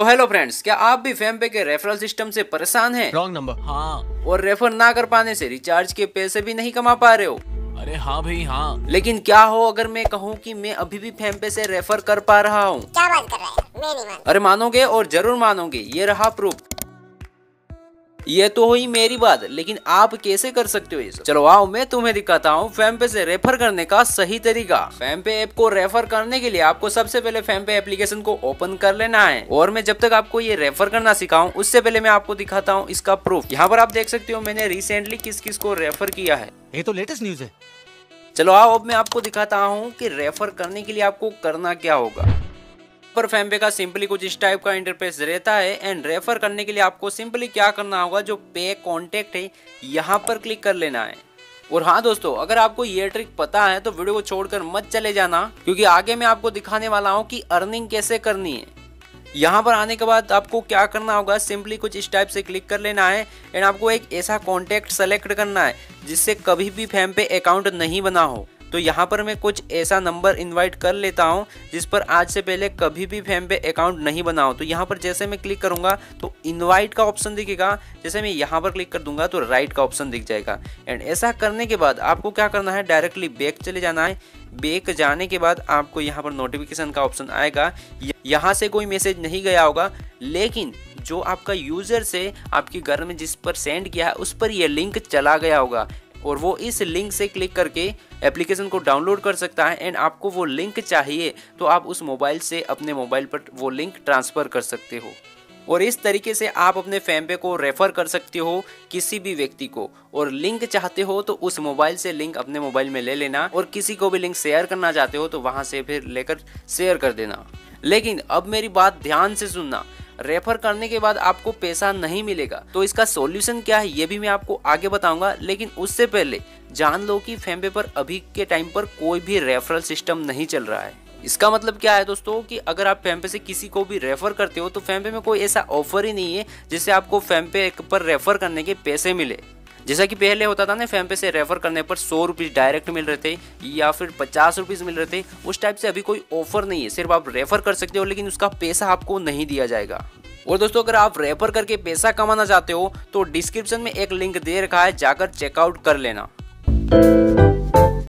तो hello friends क्या आप भी फेम पे के रेफरल सिस्टम से परेशान हैं? रॉन्ग नंबर हाँ। और रेफर ना कर पाने से रिचार्ज के पैसे भी नहीं कमा पा रहे हो? अरे हाँ भाई हाँ। लेकिन क्या हो अगर मैं कहूँ कि मैं अभी भी फेम पे से रेफर कर पा रहा हूँ? क्या बात कर रहा है? मैं नहीं मान अरे मानोगे और ज़रूर मानोगे ये रहा प्रूफ ये तो हुई मेरी बात लेकिन आप कैसे कर सकते हो ये सब? चलो आओ मैं तुम्हें दिखाता हूँ फैमपे से रेफर करने का सही तरीका। फैमपे ऐप को रेफर करने के लिए आपको सबसे पहले फैमपे एप्लीकेशन को ओपन कर लेना है। और मैं जब तक आपको ये रेफर करना सिखाऊं उससे पहले मैं आपको दिखाता हूँ इसका प्रूफ यहाँ पर आप देख सकते हो मैंने रिसेंटली किस किस को रेफर किया है। ये तो लेटेस्ट न्यूज़ है। चलो आओ अब मैं आपको दिखाता हूँ कि रेफर करने के लिए आपको करना क्या होगा। पर फैमपे का सिंपली कुछ इस टाइप का इंटरफेस रहता है एंड रेफर करने के लिए आपको सिंपली क्या करना होगा, जो पे कॉन्टेक्ट है, यहाँ पर क्लिक कर लेना है। और हाँ दोस्तों, अगर आपको ये ट्रिक पता है तो वीडियो को छोड़कर मत चले जाना, क्योंकि आगे मैं आपको दिखाने वाला हूँ कि अर्निंग कैसे करनी है। यहाँ पर आने के बाद आपको क्या करना होगा सिंपली कुछ इस टाइप से क्लिक कर लेना है एंड आपको एक ऐसा कॉन्टेक्ट सेलेक्ट करना है, जिससे कभी भी फैम पे अकाउंट नहीं बना हो। तो यहाँ पर मैं कुछ ऐसा नंबर इनवाइट कर लेता हूँ, जिस पर आज से पहले कभी भी फैम पे अकाउंट नहीं बना हो। तो यहाँ पर जैसे मैं क्लिक करूँगा तो इनवाइट का ऑप्शन दिखेगा। जैसे मैं यहाँ पर क्लिक कर दूँगा तो राइट का ऑप्शन दिख जाएगा। एंड ऐसा करने के बाद आपको क्या करना है? डायरेक्टली बैक चले जाना है। बैक जाने के बाद आपको यहाँ पर नोटिफिकेशन का ऑप्शन आएगा। यहाँ से कोई मैसेज नहीं गया होगा। लेकिन जो आपका यूज़र से आपके घर में जिस पर सेंड किया है, उस पर यह लिंक चला गया होगा। और वो इस लिंक से क्लिक करके एप्लीकेशन को डाउनलोड कर सकता है एंड आपको वो लिंक चाहिए तो आप उस मोबाइल से अपने मोबाइल पर वो लिंक ट्रांसफ़र कर सकते हो। और इस तरीके से आप अपने फैम को रेफ़र कर सकते हो किसी भी व्यक्ति को। और लिंक चाहते हो तो उस मोबाइल से लिंक अपने मोबाइल में ले लेना और किसी को भी लिंक शेयर करना चाहते हो तो वहाँ से फिर लेकर शेयर कर देना। लेकिन अब मेरी बात ध्यान से सुनना। रेफर करने के बाद आपको पैसा नहीं मिलेगा। तो इसका सोल्यूशन क्या है, ये भी मैं आपको आगे बताऊँगा, लेकिन उससे पहले जान लो कि फेमपे पर अभी के टाइम पर कोई भी रेफरल सिस्टम नहीं चल रहा है। इसका मतलब क्या है दोस्तों कि अगर आप फेम्पे से किसी को भी रेफर करते हो तो फेम्पे में कोई ऐसा ऑफ़र ही नहीं है जिससे आपको फेम्पे पर रेफर करने के पैसे मिले। जैसा कि पहले होता था ना फैम से रेफर करने पर सौ रुपीज़ डायरेक्ट मिल रहे थे, या फिर पचास रुपीज़ मिल रहे थे, उस टाइप से अभी कोई ऑफ़र नहीं है। सिर्फ़ आप रेफर कर सकते हो, लेकिन उसका पैसा आपको नहीं दिया जाएगा। और दोस्तों, अगर आप रेफर करके पैसा कमाना चाहते हो तो डिस्क्रिप्शन में एक लिंक दे रखा है, जाकर चेकआउट कर लेना।